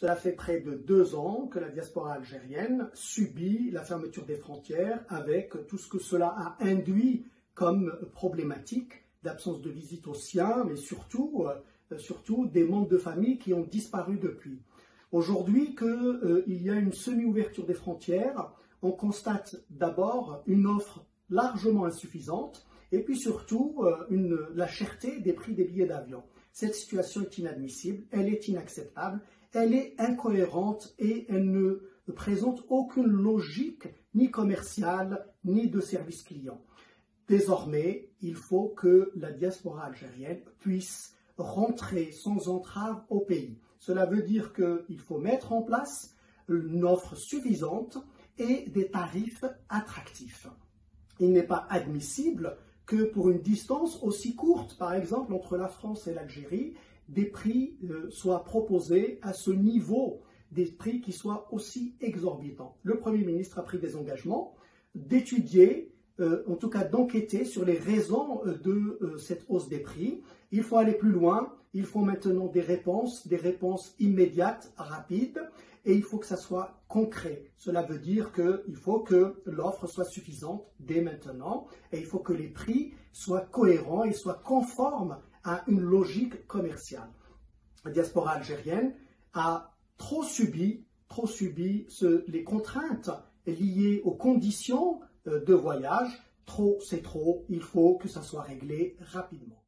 Cela fait près de deux ans que la diaspora algérienne subit la fermeture des frontières avec tout ce que cela a induit comme problématique d'absence de visite aux siens, mais surtout, euh, des membres de famille qui ont disparu depuis. Aujourd'hui qu'il euh, y a une semi-ouverture des frontières, on constate d'abord une offre largement insuffisante et puis surtout euh, la cherté des prix des billets d'avion. Cette situation est inadmissible, elle est inacceptable, elle est incohérente et elle ne présente aucune logique ni commerciale ni de service client. Désormais, il faut que la diaspora algérienne puisse rentrer sans entrave au pays. Cela veut dire qu'il faut mettre en place une offre suffisante et des tarifs attractifs. Il n'est pas admissible que pour une distance aussi courte, par exemple entre la France et l'Algérie, des prix euh, soient proposés à ce niveau, des prix qui soient aussi exorbitants. Le Premier ministre a pris des engagements d'étudier, euh, en tout cas d'enquêter sur les raisons euh, de cette hausse des prix. Il faut aller plus loin, il faut maintenant des réponses, des réponses immédiates, rapides, et il faut que ça soit concret. Cela veut dire qu'il faut que l'offre soit suffisante dès maintenant, et il faut que les prix soient cohérents et soient conformes à une logique commerciale. La diaspora algérienne a trop subi, trop subi les contraintes liées aux conditions euh, de voyage. Trop, c'est trop. Il faut que ça soit réglé rapidement.